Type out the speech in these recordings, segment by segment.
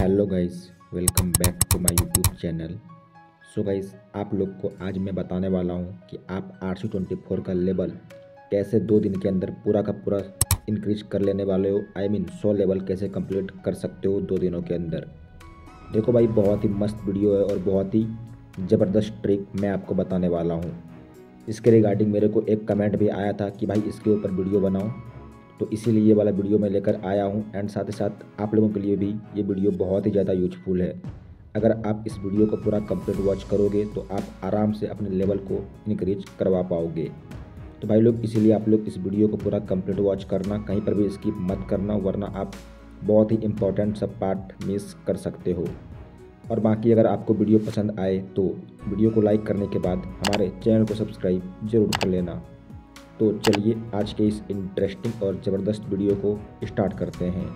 Hello guys welcome back to my YouTube channel so guys आप लोग को आज मैं बताने वाला हूँ कि आप आर ट्वेंटी फोर का लेवल कैसे दो दिन के अंदर पूरा का पूरा इंक्रीज कर लेने वाले हो? आई मीन सौ लेवल कैसे कंप्लीट कर सकते हो दो दिनों के अंदर? देखो भाई, बहुत ही मस्त वीडियो है और बहुत ही ज़बरदस्त ट्रिक मैं आपको बताने वाला हूँ। इसके रिगार्डिंग मेरे को एक कमेंट भी आया था कि भाई इसके ऊपर वीडियो बनाओ। तो इसीलिए ये वाला वीडियो मैं लेकर आया हूँ एंड साथ ही साथ आप लोगों के लिए भी ये वीडियो बहुत ही ज़्यादा यूजफुल है। अगर आप इस वीडियो को पूरा कंप्लीट वॉच करोगे तो आप आराम से अपने लेवल को इनक्रीज करवा पाओगे। तो भाई लोग, इसीलिए आप लोग इस वीडियो को पूरा कंप्लीट वॉच करना, कहीं पर भी स्किप मत करना, वरना आप बहुत ही इंपॉर्टेंट सब पार्ट मिस कर सकते हो। और बाकी अगर आपको वीडियो पसंद आए तो वीडियो को लाइक करने के बाद हमारे चैनल को सब्सक्राइब ज़रूर कर लेना। तो चलिए आज के इस इंटरेस्टिंग और ज़बरदस्त वीडियो को स्टार्ट करते हैं।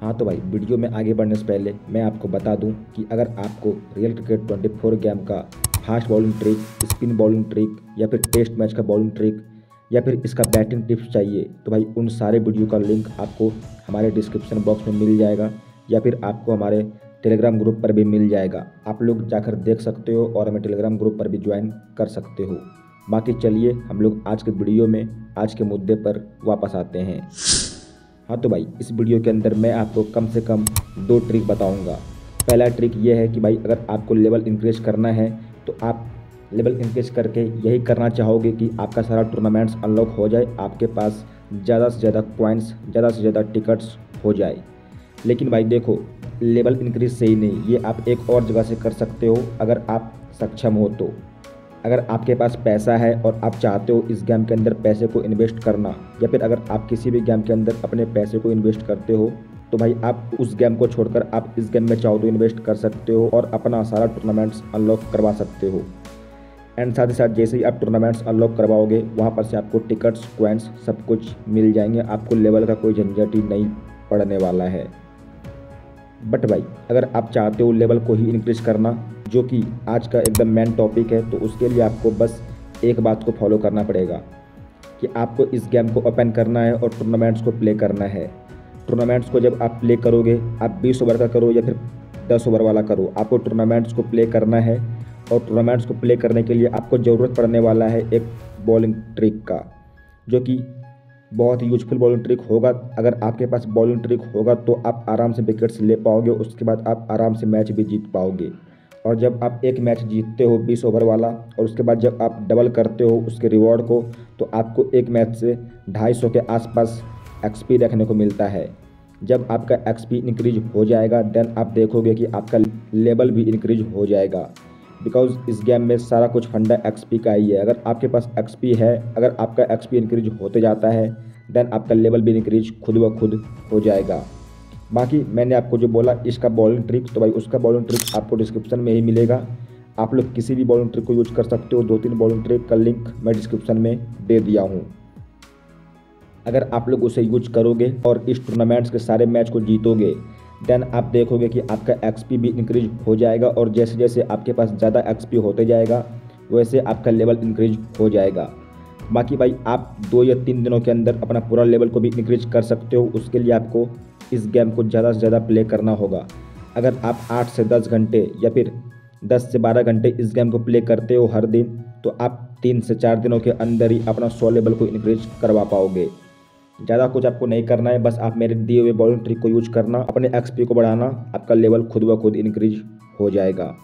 हाँ तो भाई वीडियो में आगे बढ़ने से पहले मैं आपको बता दूँ कि अगर आपको रियल क्रिकेट 24 गेम का fast bowling trick spin bowling trick या फिर टेस्ट मैच का बॉलिंग ट्रिक या फिर इसका बैटिंग टिप्स चाहिए तो भाई उन सारे वीडियो का लिंक आपको हमारे डिस्क्रिप्शन बॉक्स में मिल जाएगा या फिर आपको हमारे टेलीग्राम ग्रुप पर भी मिल जाएगा। आप लोग जाकर देख सकते हो और हमें टेलीग्राम ग्रुप पर भी ज्वाइन कर सकते हो। बाकी चलिए हम लोग आज के वीडियो में, आज के मुद्दे पर वापस आते हैं। हाँ तो भाई, इस वीडियो के अंदर मैं आपको कम से कम दो ट्रिक बताऊँगा। पहला ट्रिक ये है कि भाई, अगर आपको लेवल इंक्रीज करना है तो आप लेवल इंक्रीज करके यही करना चाहोगे कि आपका सारा टूर्नामेंट्स अनलॉक हो जाए, आपके पास ज़्यादा से ज़्यादा पॉइंट्स, ज़्यादा से ज़्यादा टिकट्स हो जाए। लेकिन भाई देखो, लेवल इंक्रीज से ही नहीं, ये आप एक और जगह से कर सकते हो, अगर आप सक्षम हो तो। अगर आपके पास पैसा है और आप चाहते हो इस गेम के अंदर पैसे को इन्वेस्ट करना, या फिर अगर आप किसी भी गेम के अंदर अपने पैसे को इन्वेस्ट करते हो तो भाई आप उस गेम को छोड़कर आप इस गेम में चाहो तो इन्वेस्ट कर सकते हो और अपना सारा टूर्नामेंट्स अनलॉक करवा सकते हो। एंड साथ ही साथ जैसे ही आप टूर्नामेंट्स अनलॉक करवाओगे, वहाँ पर से आपको टिकट्स क्वेंट्स सब कुछ मिल जाएँगे, आपको लेवल का कोई झंझट ही नहीं पड़ने वाला है। बट भाई, अगर आप चाहते हो लेवल को ही इंक्रीज करना जो कि आज का एकदम मेन टॉपिक है तो उसके लिए आपको बस एक बात को फॉलो करना पड़ेगा कि आपको इस गेम को ओपन करना है और टूर्नामेंट्स को प्ले करना है। टूर्नामेंट्स को जब आप प्ले करोगे, आप 20 ओवर का करो या फिर 10 ओवर वाला करो, आपको टूर्नामेंट्स को प्ले करना है और टूर्नामेंट्स को प्ले करने के लिए आपको ज़रूरत पड़ने वाला है एक बॉलिंग ट्रिक का, जो कि बहुत यूजफुल बॉलिंग ट्रिक होगा। अगर आपके पास बॉलिंग ट्रिक होगा तो आप आराम से विकेट्स ले पाओगे, उसके बाद आप आराम से मैच भी जीत पाओगे। और जब आप एक मैच जीतते हो बीस ओवर वाला और उसके बाद जब आप डबल करते हो उसके रिवॉर्ड को तो आपको एक मैच से ढाई सौ के आसपास एक्सपी देखने को मिलता है। जब आपका एक्सपी इंक्रीज हो जाएगा देन आप देखोगे कि आपका लेवल भी इंक्रीज हो जाएगा। बिकॉज़ इस गेम में सारा कुछ फंडा एक्सपी का ही है। अगर आपके पास एक्सपी है, अगर आपका एक्सपी इंक्रीज होते जाता है देन आपका लेवल भी इंक्रीज खुद ब खुद हो जाएगा। बाकी मैंने आपको जो बोला, इसका बॉलिंग ट्रिक तो भाई उसका बॉलिंग ट्रिक आपको डिस्क्रिप्शन में ही मिलेगा। आप लोग किसी भी बॉलिंग ट्रिक को यूज़ कर सकते हो। दो तीन बॉलिंग ट्रिक का लिंक मैं डिस्क्रिप्शन में दे दिया हूँ। अगर आप लोग उसे यूज़ करोगे और इस टूर्नामेंट्स के सारे मैच को जीतोगे देन आप देखोगे कि आपका एक्सपी भी इंक्रीज हो जाएगा और जैसे जैसे आपके पास ज़्यादा एक्सपी होते जाएगा, वैसे आपका लेवल इंक्रीज हो जाएगा। बाकी भाई, आप दो या तीन दिनों के अंदर अपना पूरा लेवल को भी इंक्रीज कर सकते हो। उसके लिए आपको इस गेम को ज़्यादा से ज़्यादा प्ले करना होगा। अगर आप आठ से दस घंटे या फिर दस से बारह घंटे इस गेम को प्ले करते हो हर दिन तो आप तीन से चार दिनों के अंदर ही अपना सौ लेवल को इंक्रीज करवा पाओगे। ज़्यादा कुछ आपको नहीं करना है, बस आप मेरे दिए हुए बॉलिंग ट्रिक को यूज़ करना, अपने एक्सपी को बढ़ाना, आपका लेवल खुद ब खुद इंक्रीज हो जाएगा।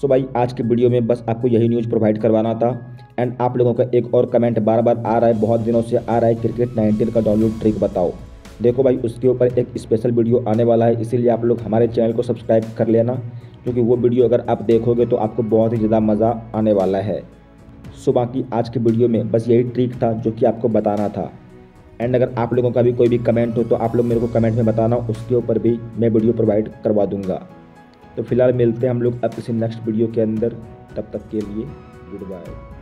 सो भाई, आज के वीडियो में बस आपको यही न्यूज़ प्रोवाइड करवाना था। एंड आप लोगों का एक और कमेंट बार बार आ रहा है, बहुत दिनों से आ रहा है क्रिकेट नाइनटीन का डाउनलोड ट्रिक बताओ। देखो भाई, उसके ऊपर एक स्पेशल वीडियो आने वाला है, इसीलिए आप लोग हमारे चैनल को सब्सक्राइब कर लेना, क्योंकि वो वीडियो अगर आप देखोगे तो आपको बहुत ही ज़्यादा मज़ा आने वाला है। सो बाकी आज के वीडियो में बस यही ट्रिक था जो कि आपको बताना था। एंड अगर आप लोगों का भी कोई भी कमेंट हो तो आप लोग मेरे को कमेंट में बताना, उसके ऊपर भी मैं वीडियो प्रोवाइड करवा दूँगा। तो फ़िलहाल मिलते हैं हम लोग अब किसी नेक्स्ट वीडियो के अंदर, तब तक के लिए गुड बाय